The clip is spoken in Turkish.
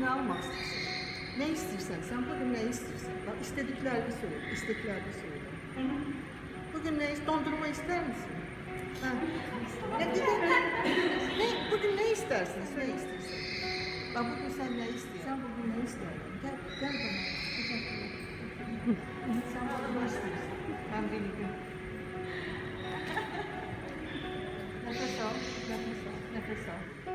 ne almak istiyorsun. Ne istiyorsan sen bugün ne istiyorsan. Bak istediklerini söyle, isteklerini söyle. Bugün ne dondurma ister misin? Ha. Ne, gidelim. ne, bugün ne istersin? Söyle istiyorsan. Bak bugün sen ne istiyorsan bugün ne isterdin? Gel, gel bana. Gel. sen bugün ne istiyorsun? Ben bilmiyorum. Nefes al, nefes al, nefes al.